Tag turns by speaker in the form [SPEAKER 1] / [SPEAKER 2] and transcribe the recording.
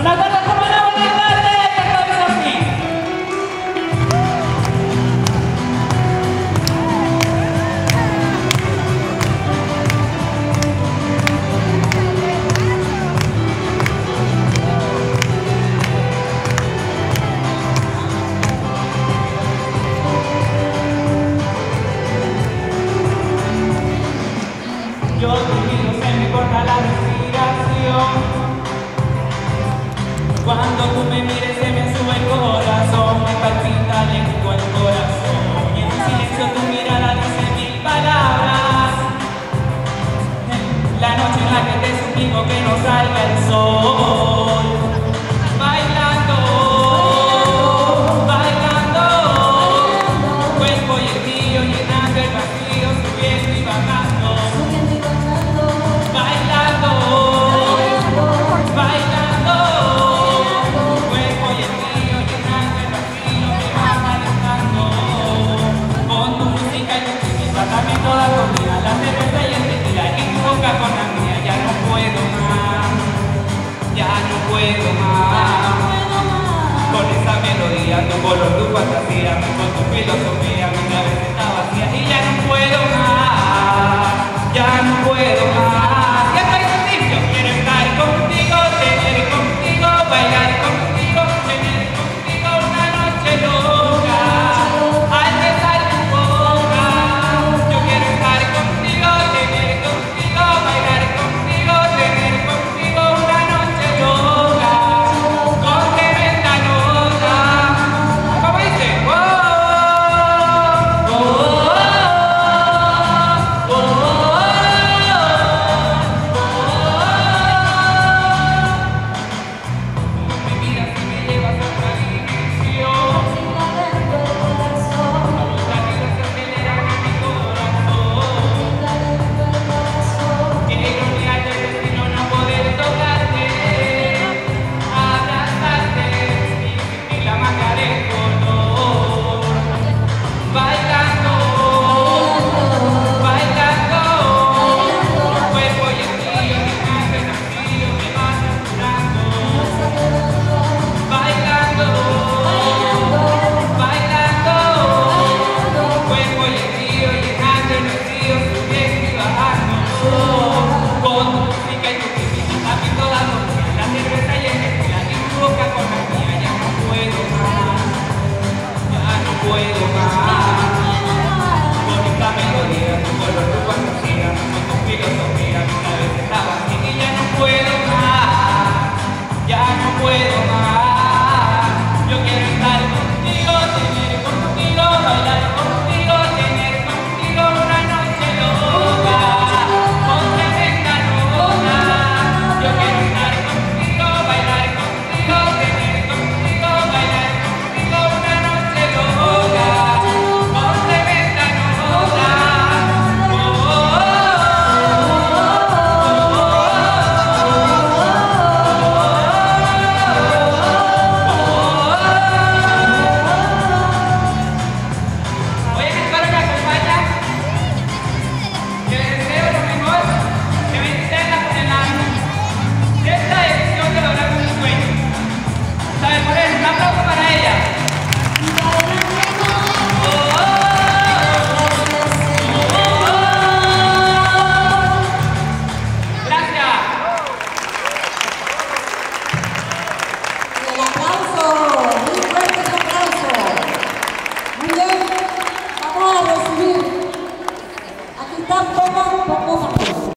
[SPEAKER 1] When I got Cuando tú me mires se me sube el corazón, me palpita lento el corazón. Ya no puedo más, ya no puedo más. Con esa melodía, tu color, tu fantasía, con tu filosofía, mi cabeza está vacía y ya no puedo más, ya no puedo. 归